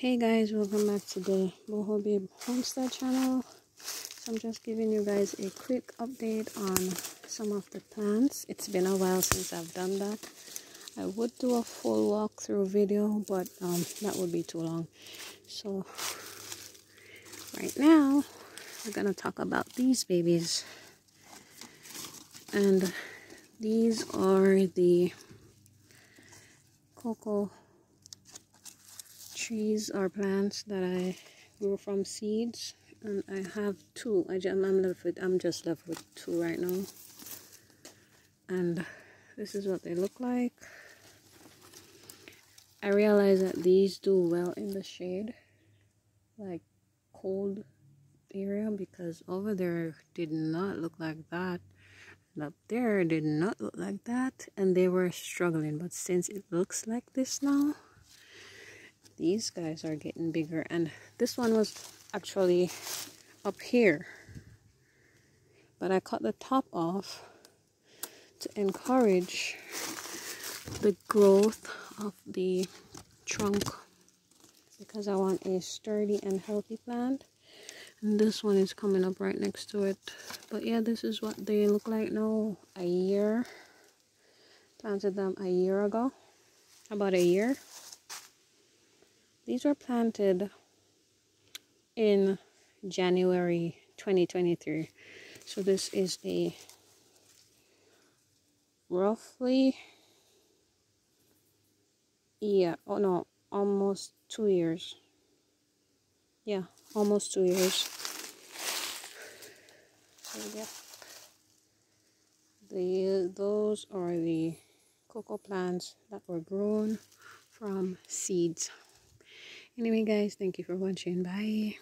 hey guys welcome back to the boho babe homestead channel. So i'm just giving you guys a quick update on some of the plants it's been a while since i've done that. I would do a full walkthrough video but um, that would be too long. So right now we're gonna talk about these babies. And these are the cocoa trees or plants that I grew from seeds and I have two. I I'm left with I'm just left with two right now. And this is what they look like. I realize that these do well in the shade like cold area because over there did not look like that. And up there did not look like that and they were struggling. But since it looks like this now these guys are getting bigger and this one was actually up here. But I cut the top off to encourage the growth of the trunk because I want a sturdy and healthy plant. And this one is coming up right next to it. But yeah this is what they look like now a year. Planted them a year ago about a year these were planted in January 2023. So this is a roughly yeah oh no almost two years. Yeah almost two years. Yeah. The those are the cocoa plants that were grown from seeds Anyway, guys, thank you for watching. Bye.